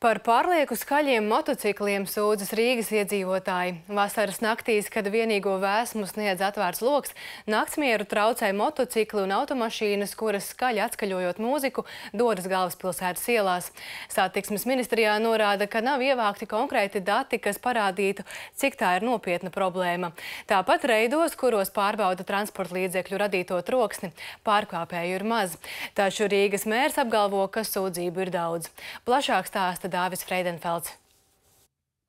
Par pārlieku skaļiem motocikliem sūdzas Rīgas iedzīvotāji. Vasaras naktīs, kad vienīgo vēsmu sniedz atvērts loks, naktsmieru traucē motocikli un automašīnas, kuras skaļi atskaļojot mūziku, dodas galvaspilsētas ielās. Satiksmes ministrijā norāda, ka nav ievākti konkrēti dati, kas parādītu, cik tā ir nopietna problēma. Tāpat reidos, kuros pārbauda transporta līdzekļu radīto troksni, pārkāpēju ir maz. Taču Rīgas mērs apgalvo, ka sūdzību ir daudz. Plašāk stāsta Dāvis Freidenfelds.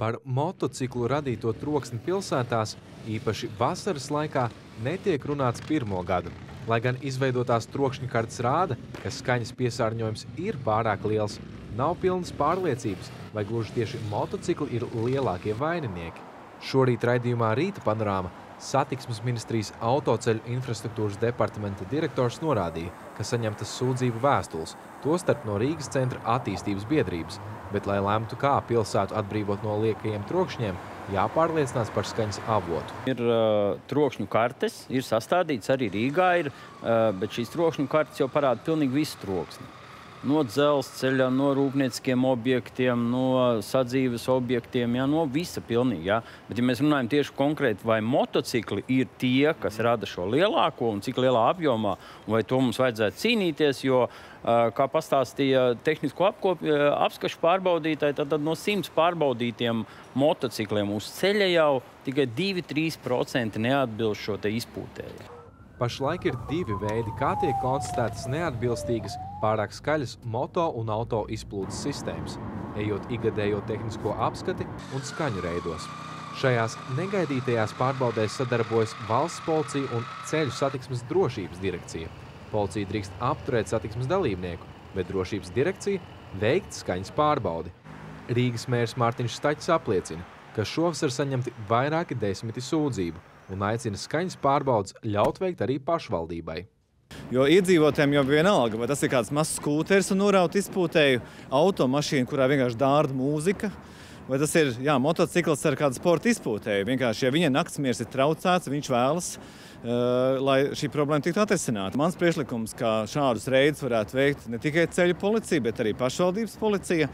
Par motociklu radīto troksni pilsētās, īpaši vasaras laikā, netiek runāts pirmo gadu. Lai gan izveidotās trokšņa kartes rāda, ka skaņas piesārņojums ir pārāk liels, nav pilnas pārliecības, vai gluži tieši motocikli ir lielākie vaininieki. Šorīt raidījumā Rīta panorāma Satiksmes ministrijas autoceļu infrastruktūras departamenta direktors norādīja, ka saņemtas sūdzību vēstules, tostarp no Rīgas centra attīstības biedrības, bet, lai lemtu, kā pilsētu atbrīvot no liekajiem trokšņiem, jāpārliecinās par skaņas avotu. Ir uh, trokšņu kartes, ir sastādīts arī Rīgā, ir, uh, bet šīs trokšņu kartes jau parāda pilnīgi visu troksni no dzelzceļa, no rūpnieciskiem objektiem, no sadzīves objektiem, ja, no visa pilnīgi. Ja. Bet, ja mēs runājam tieši konkrēti, vai motocikli ir tie, kas rada šo lielāko un cik lielā apjomā, vai to mums vajadzētu cīnīties, jo, kā pastāstīja tehnisko apkopi, apskašu pārbaudītāji, tad, tad no simts pārbaudītiem motocikliem uz ceļa jau tikai 2-3% neatbilst šo izpūtēju. Pašlaik ir divi veidi, kā tiek konstatētas neatbilstīgas, pārāk skaļas moto un auto izplūdes sistēmas, ejot igadējo tehnisko apskati un skaņu reidos. Šajās negaidītajās pārbaudēs sadarbojas valsts policija un ceļu satiksmes drošības direkcija. Policija drīkst apturēt satiksmes dalībnieku, bet drošības direkcija veikt skaņas pārbaudi. Rīgas mērs Mārtiņš Staķis apliecina, ka šovasar saņemti vairāki desmiti sūdzību, un aicina skaņas pārbaudas ļaut veikt arī pašvaldībai. Jo iedzīvotājiem jau vienalga, vai tas ir kāds mazs skūteris un noraut izpūtēju automašīnu, kurā vienkārši dārda mūzika, vai tas ir jā, motocikls ar kādu sporta izpūtēju. Vienkārši, ja viņa naktsmiers ir traucēts, viņš vēlas, uh, lai šī problēma tiktu atrisināta. Mans priešlikums, ka šādus reidus varētu veikt ne tikai ceļu policija, bet arī pašvaldības policija.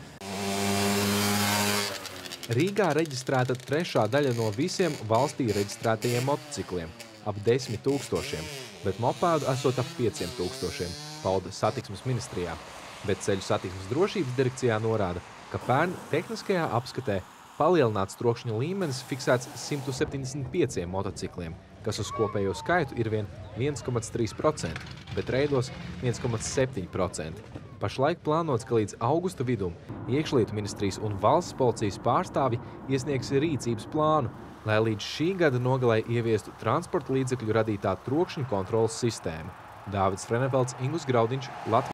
Rīgā reģistrēta trešā daļa no visiem valstī reģistrētajiem motocikliem – ap 10 tūkstošiem, bet mopēdu esot ap 5 tūkstošiem, pauda satiksmes ministrijā. Bet ceļu satiksmes drošības direkcijā norāda, ka pērn tehniskajā apskatē palielināts trokšņa līmenis fiksēts 175 motocikliem, kas uz kopējo skaitu ir vien 1,3%, bet reidos 1,7%. Pašlaik plānots, ka līdz augusta vidum iekšlietu ministrijas un valsts policijas pārstāvi iesniegs rīcības plānu, lai līdz šī gada nogalē ieviestu transporta līdzekļu radītā trokšņu kontrolas sistēmu. Dāvids Frenefelds, Ingus Graudiņš, Latvijas.